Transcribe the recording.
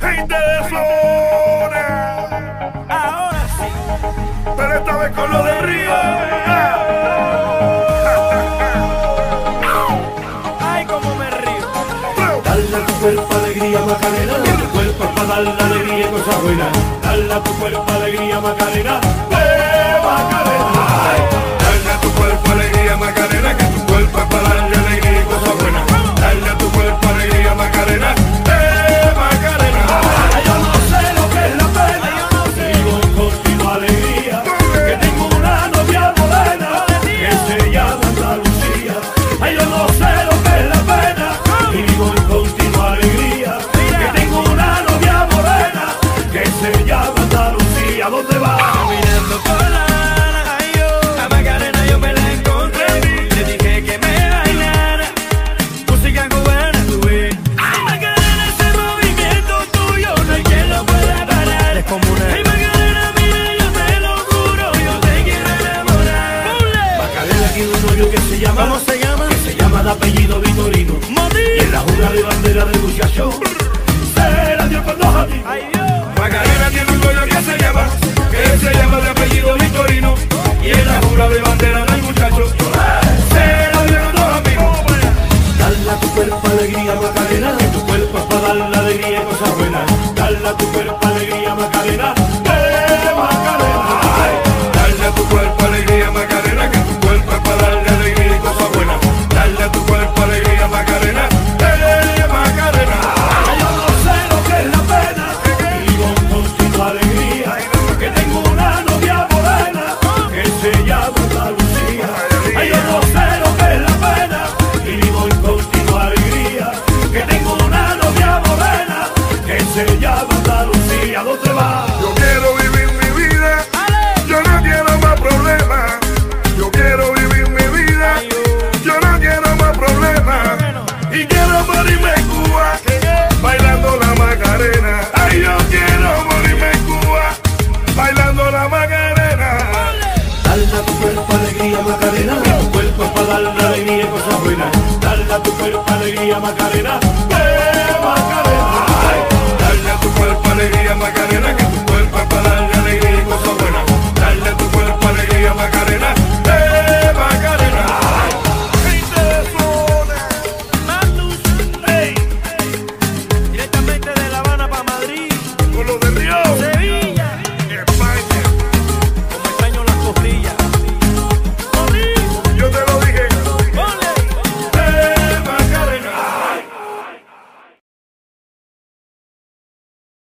Gente de Flores. Ahora sí. Pero esta vez con lo de Río. Ay, cómo me río. Dale tu cuerpo alegría Macarena, que tu cuerpo para darle alegría y cosas buenas. Dale a tu cuerpo alegría Macarena, ¡eh Macarena! Llama Andalucía. ¿Dónde va? Caminando por la ay, a Macarena yo me la encontré. Le dije que me bailara, música cubana tuve. Ay, Macarena, ese movimiento tuyo no hay quien lo pueda parar. Es como una. Ay, Macarena, mira, yo te lo juro, yo te quiero enamorar. Macarena tiene un novio que se llama ¿Cómo se llama? Que se llama de apellido Vitorino. Y en la jura de bandera del muchacho Se la dio con dos la bandera la dieron dos amigos. Dale a tu cuerpo alegría Macarena Que tu cuerpo es para darle alegría y cosas buenas Dale a tu cuerpo alegría Macarena ¡Eh, Macarena! Dale a tu cuerpo alegría, Macarena, que tu cuerpo es para darle alegría y cosas buenas. Dale a tu cuerpo alegría, Macarena. ¡Eh, Macarena! Ay, Yo no sé lo que es la pena Vivo en continua alegría Que tengo una novia morena Que se llama bailando la Macarena. Ay, yo quiero morirme en Cuba, bailando la Macarena. Dale a tu cuerpo alegría Macarena tu cuerpo para darle alegría y cosas buenas Dale a tu cuerpo alegría Macarena